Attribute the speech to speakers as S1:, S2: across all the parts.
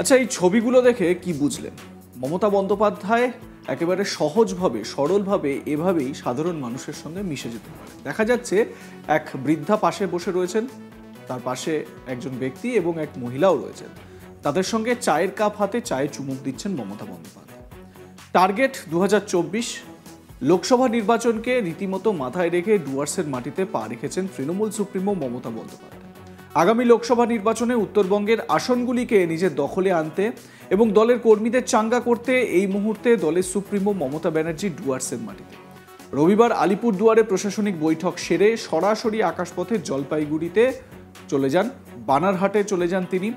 S1: আচ্ছা এই ছবিগুলো দেখে কি বুঝলেন? মমতা বন্দ্যোপাধ্যায় একেবারে সহজভাবে, সরলভাবে এভাবেই সাধারণ মানুষের সঙ্গে মিশে যেতে পারে দেখা যাচ্ছে এক বৃদ্ধা পাশে বসে রয়েছেন, তার পাশে একজন ব্যক্তি এবং এক মহিলাও রয়েছেন। তাদের সঙ্গে চায়ের কাপ হাতে চায়ে চুমুক দিচ্ছেন মমতা বন্দ্যোপাধ্যায়। টার্গেট দু হাজার চব্বিশ, লোকসভা নির্বাচনকে রীতিমতো মাথায় রেখে ডুয়ার্সের মাটিতে পা রেখেছেন তৃণমূল সুপ্রিমো মমতা বন্দ্যোপাধ্যায়। আগামী লোকসভা নির্বাচনে উত্তরবঙ্গের আসনগুলিকে নিজের দখলে আনতে এবং দলের কর্মীদের চাঙ্গা করতে এই মুহূর্তে দলের সুপ্রিমো মমতা ব্যানার্জি ডুয়ার্সের মাটিতে। রবিবার আলিপুর দুয়ারে প্রশাসনিক বৈঠক সেরে সরাসরি আকাশপথে জলপাইগুড়িতে চলে যান, বানারহাটে চলে যান তিনি।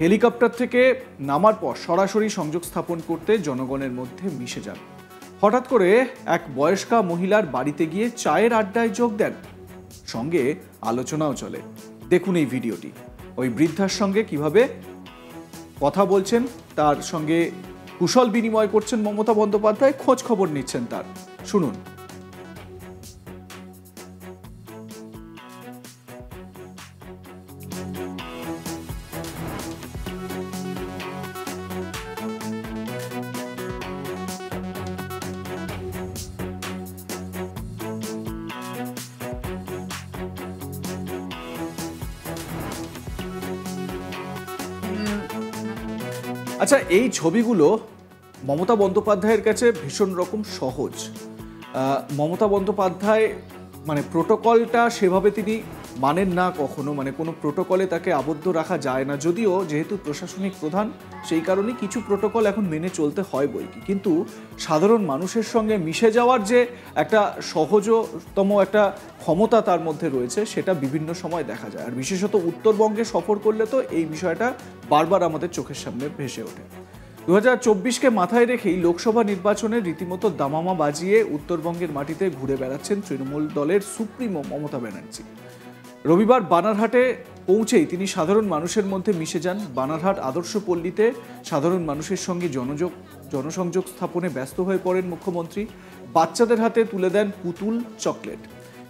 S1: হেলিকপ্টার থেকে নামার পর সরাসরি সংযোগ স্থাপন করতে জনগণের মধ্যে মিশে যান। হঠাৎ করে এক বয়স্কা মহিলার বাড়িতে গিয়ে চায়ের আড্ডায় যোগ দেন। সঙ্গে আলোচনাও চলে। দেখুন এই ভিডিওটি। ওই বৃদ্ধার সঙ্গে কীভাবে কথা বলছেন, তার সঙ্গে কুশল বিনিময় করছেন মমতা বন্দ্যোপাধ্যায়, খোঁজ খবর নিচ্ছেন তার। শুনুন। আচ্ছা এই ছবিগুলো মমতা বন্দ্যোপাধ্যায়ের কাছে ভীষণ রকম সহজ। মমতা বন্দ্যোপাধ্যায় মানে প্রোটোকলটা সেভাবে তিনি মানেন না কখনো মানে কোনো প্রোটোকলে তাকে আবদ্ধ রাখা যায় না। যদিও যেহেতু প্রশাসনিক প্রধান, সেই কারণে কিছু প্রোটোকল এখন মেনে চলতে হয় বই কি কিন্তু সাধারণ মানুষের সঙ্গে মিশে যাওয়ার যে একটা সহজতম একটা ক্ষমতা তার মধ্যে রয়েছে, সেটা বিভিন্ন সময় দেখা যায়। আর বিশেষত উত্তরবঙ্গে সফর করলে তো এই বিষয়টা বারবার আমাদের চোখের সামনে ভেসে ওঠে। দু হাজার চব্বিশকে মাথায় রেখেই লোকসভা নির্বাচনে রীতিমতো দামামা বাজিয়ে উত্তরবঙ্গের মাটিতে ঘুরে বেড়াচ্ছেন তৃণমূল দলের সুপ্রিমো মমতা ব্যানার্জি। রবিবার বানারহাটে পৌঁছেই তিনি সাধারণ মানুষের মধ্যে মিশে যান। বানারহাট আদর্শ পল্লীতে সাধারণ মানুষের সঙ্গে জনযোগ, জনসংযোগ স্থাপনে ব্যস্ত হয়ে পড়েন মুখ্যমন্ত্রী। বাচ্চাদের হাতে তুলে দেন পুতুল চকলেট।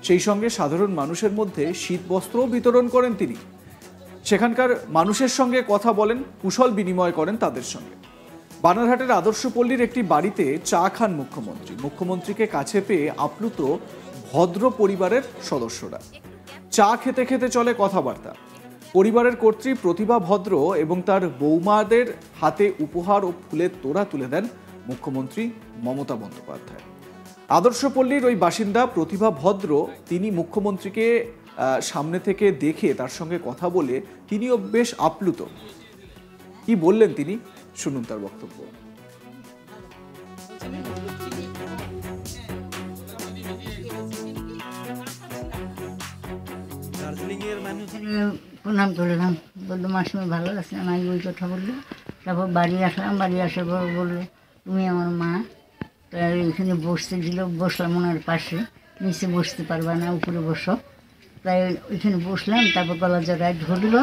S1: সেই সঙ্গে সাধারণ মানুষের মধ্যে শীতবস্ত্রও বিতরণ করেন তিনি। সেখানকার মানুষের সঙ্গে কথা বলেন, কুশল বিনিময় করেন তাদের সঙ্গে। বানারহাটের আদর্শপল্লীর একটি বাড়িতে চা খান মুখ্যমন্ত্রী। মুখ্যমন্ত্রীকে কাছে পেয়ে আপ্লুত ভদ্র পরিবারের সদস্যরা। চা খেতে খেতে চলে কথাবার্তা। পরিবারের কর্ত্রী প্রতিভা ভদ্র এবং তার বৌমাদের হাতে উপহার ও ফুলের তোড়া তুলে দেন মুখ্যমন্ত্রী মমতা বন্দ্যোপাধ্যায়। আদর্শপল্লীর ওই বাসিন্দা প্রতিভা ভদ্র তিনি মুখ্যমন্ত্রীকে সামনে থেকে দেখে তার সঙ্গে কথা বলে তিনিও বেশ আপ্লুত। কি বললেন তিনি? শুনুন তার বক্তব্য।
S2: দার্জিলিং এর মানুষ
S3: প্রণাম করলাম। বলল মাসিমা ভালো আছে? আমি ওই কথা বলল। তারপর বাড়ি আসলাম বাড়ি আসার পর বলল তুমি আমার মা। তাই এখানে বসতে দিল বসলাম ওনার পাশে। নিচে বসতে পারবা না উপরে বসো। তাই ওইখানে বসলাম তারপর গলা জড়ায় ধরলো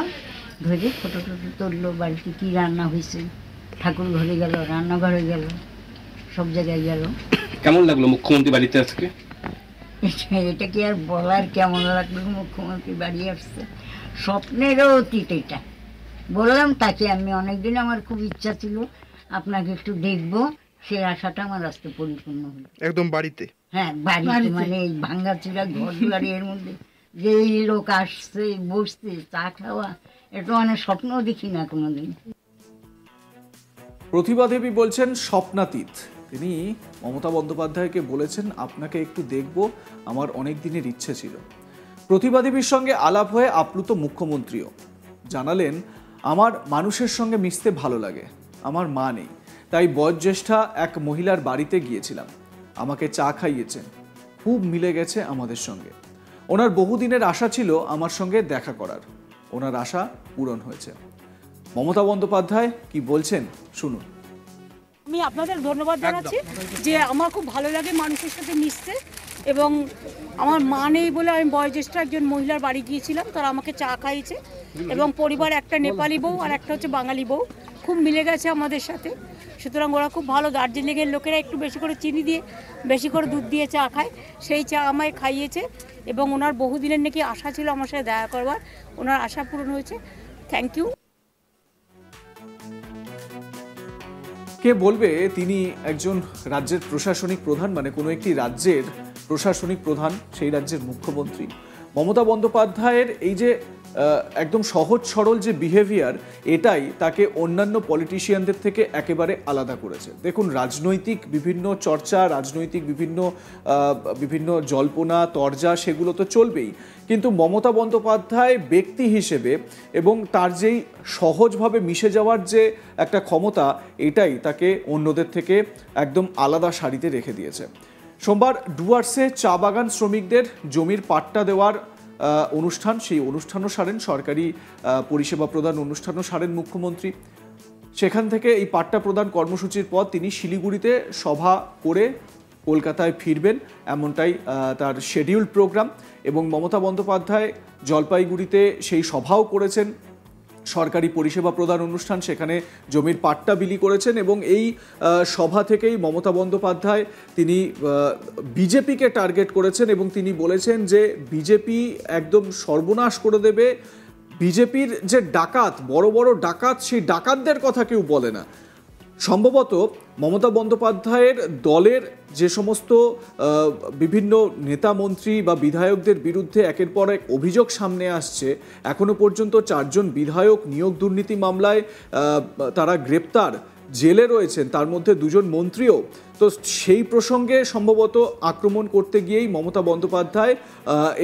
S3: ধরে ফটো টটো তুললো বাড়িতে কী রান্না হয়েছে। ঠাকুর ঘরে গেল রান্নাঘরে গেল সব জায়গায় গেল।
S4: কেমন লাগল মুখ্যমন্ত্রী বাড়িতে আজকে?
S3: এটা এটা কি আর বলার কেমন লাগল? মুখ্যমন্ত্রী বাড়ি আসছে। স্বপ্নেরও অতীত এটা। বললাম তাকে আমি অনেকদিন আমার খুব ইচ্ছা ছিল আপনাকে একটু দেখব। সেই আশাটা আমার আসতে পরিপূর্ণ হলো।
S2: একদম বাড়িতে?
S3: হ্যাঁ বাড়িতে মানে এই ভাঙ্গাচুরা ঘর বাড়ি এর মধ্যে। যে এই লোক আসছে বসছে চা খাওয়া এটা মানে স্বপ্নও দেখি না কোনোদিন।
S1: প্রতিভা দেবী বলছেন স্বপ্নাতীত। তিনি মমতা বন্দ্যোপাধ্যায়কে বলেছেন, আপনাকে একটু দেখব, আমার অনেক দিনের ইচ্ছে ছিল। প্রতিভা দেবীর সঙ্গে আলাপ হয়ে আপ্লুত মুখ্যমন্ত্রীও। জানালেন, আমার মানুষের সঙ্গে মিশতে ভালো লাগে, আমার মা নেই, তাই বয়োজ্যেষ্ঠা এক মহিলার বাড়িতে গিয়েছিলাম। আমাকে চা খাইয়েছেন, খুব মিলে গেছে আমাদের সঙ্গে। ওনার বহুদিনের আশা ছিল আমার সঙ্গে দেখা করার। ওনার আশা পূরণ হয়েছে। মমতা বন্দ্যোপাধ্যায় কি বলছেন? শুনুন।
S5: আমি আপনাদের ধন্যবাদ জানাচ্ছি যে আমার খুব ভালো লাগে মানুষের সাথে মিশতে এবং আমার মা নেই বলে আমি বয়োজ্যেষ্ঠ একজন মহিলার বাড়ি গিয়েছিলাম তারা আমাকে চা খাইয়েছে এবং পরিবার একটা নেপালি বউ আর একটা হচ্ছে বাঙালি বউ খুব মিলে গেছে আমাদের সাথে। সুতরাং ওরা খুব ভালো দার্জিলিংয়ের লোকেরা একটু বেশি করে চিনি দিয়ে বেশি করে দুধ দিয়ে চা খায়। সেই চা আমায় খাইয়েছে এবং ওনার বহুদিনের নাকি আশা ছিল আমার সাথে দেখা করবার ওনার আশা পূরণ হয়েছে। থ্যাংক ইউ
S1: কে বলবে? তিনি একজন রাজ্যের প্রশাসনিক প্রধান মানে কোনো একটি রাজ্যের প্রশাসনিক প্রধান, সেই রাজ্যের মুখ্যমন্ত্রী। মমতা বন্দ্যোপাধ্যায়ের এই যে একদম সহজ সরল যে বিহেভিয়ার এটাই তাকে অন্যান্য পলিটিশিয়ানদের থেকে একেবারে আলাদা করেছে। দেখুন, রাজনৈতিক বিভিন্ন চর্চা, রাজনৈতিক বিভিন্ন বিভিন্ন জল্পনা, তরজা, সেগুলো তো চলবেই। কিন্তু মমতা বন্দ্যোপাধ্যায় ব্যক্তি হিসেবে এবং তার যেই সহজভাবে মিশে যাওয়ার যে একটা ক্ষমতা, এটাই তাকে অন্যদের থেকে একদম আলাদা সারিতে রেখে দিয়েছে। সোমবার ডুয়ার্সে চা বাগান শ্রমিকদের জমির পাট্টা দেওয়ার অনুষ্ঠান, সেই অনুষ্ঠানও সারেন সরকারি পরিষেবা প্রদান অনুষ্ঠানও সারেন মুখ্যমন্ত্রী। সেখান থেকে এই পাট্টা প্রদান কর্মসূচির পর তিনি শিলিগুড়িতে সভা করে কলকাতায় ফিরবেন, এমনটাই তার শেডিউল প্রোগ্রাম এবং মমতা বন্দ্যোপাধ্যায় জলপাইগুড়িতে সেই সভাও করেছেন। সরকারি পরিষেবা প্রদান অনুষ্ঠান সেখানে জমির পাট্টা বিলি করেছেন এবং এই সভা থেকেই মমতা বন্দ্যোপাধ্যায় তিনি বিজেপিকে টার্গেট করেছেন এবং তিনি বলেছেন যে বিজেপি একদম সর্বনাশ করে দেবে। বিজেপির যে ডাকাত, বড় বড় ডাকাত, সেই ডাকাতদের কথা কেউ বলে না। সম্ভবত মমতা বন্দ্যোপাধ্যায়ের দলের যে সমস্ত বিভিন্ন নেতা মন্ত্রী বা বিধায়কদের বিরুদ্ধে একের পর এক অভিযোগ সামনে আসছে, এখনও পর্যন্ত চারজন বিধায়ক নিয়োগ দুর্নীতি মামলায় তারা গ্রেপ্তার, জেলে রয়েছেন, তার মধ্যে দুজন মন্ত্রীও। তো সেই প্রসঙ্গে সম্ভবত আক্রমণ করতে গিয়েই মমতা বন্দ্যোপাধ্যায়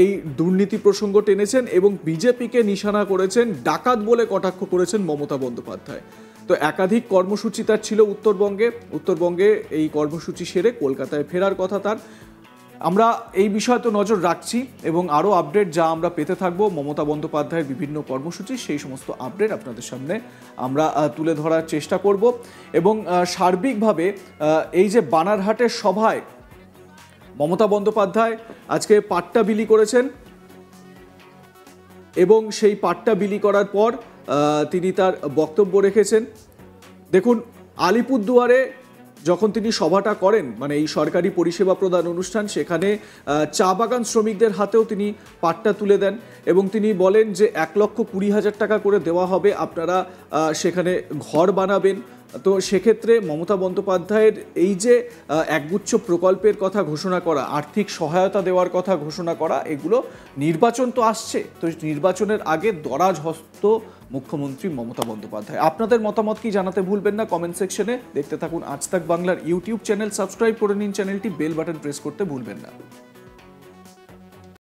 S1: এই দুর্নীতি প্রসঙ্গ টেনেছেন এবং বিজেপিকে নিশানা করেছেন, ডাকাত বলে কটাক্ষ করেছেন মমতা বন্দ্যোপাধ্যায়। তো একাধিক কর্মসূচি তার ছিল উত্তরবঙ্গে। উত্তরবঙ্গে এই কর্মসূচি সেরে কলকাতায় ফেরার কথা তার। আমরা এই বিষয়ে তো নজর রাখছি এবং আরও আপডেট যা আমরা পেতে থাকব, মমতা বন্দ্যোপাধ্যায়ের বিভিন্ন কর্মসূচি, সেই সমস্ত আপডেট আপনাদের সামনে আমরা তুলে ধরার চেষ্টা করব। এবং সার্বিকভাবে এই যে বানারহাটের সভায় মমতা বন্দ্যোপাধ্যায় আজকে পাট্টা বিলি করেছেন এবং সেই পাট্টা বিলি করার পর তিনি তার বক্তব্য রেখেছেন। দেখুন, আলিপুরদুয়ারে যখন তিনি সভাটা করেন মানে এই সরকারি পরিষেবা প্রদান অনুষ্ঠান, সেখানে চা বাগান শ্রমিকদের হাতেও তিনি পাট্টা তুলে দেন এবং তিনি বলেন যে, এক লক্ষ কুড়ি হাজার টাকা করে দেওয়া হবে। আপনারা সেখানে ঘর বানাবেন তো সেক্ষেত্রে মমতা বন্দ্যোপাধ্যায়ের এই যে একগুচ্ছ প্রকল্পের কথা ঘোষণা করা, আর্থিক সহায়তা দেওয়ার কথা ঘোষণা করা, এগুলো নির্বাচন তো আসছে। তো নির্বাচনের আগে দরাজ হস্ত মুখ্যমন্ত্রী মমতা বন্দ্যোপাধ্যায়। আপনাদের মতামত কি জানাতে ভুলবেন না কমেন্ট সেকশনে? দেখতে থাকুন আজ তাক বাংলার ইউটিউব চ্যানেল, সাবস্ক্রাইব করে নিন চ্যানেলটি, বেল বাটন প্রেস করতে ভুলবেন না।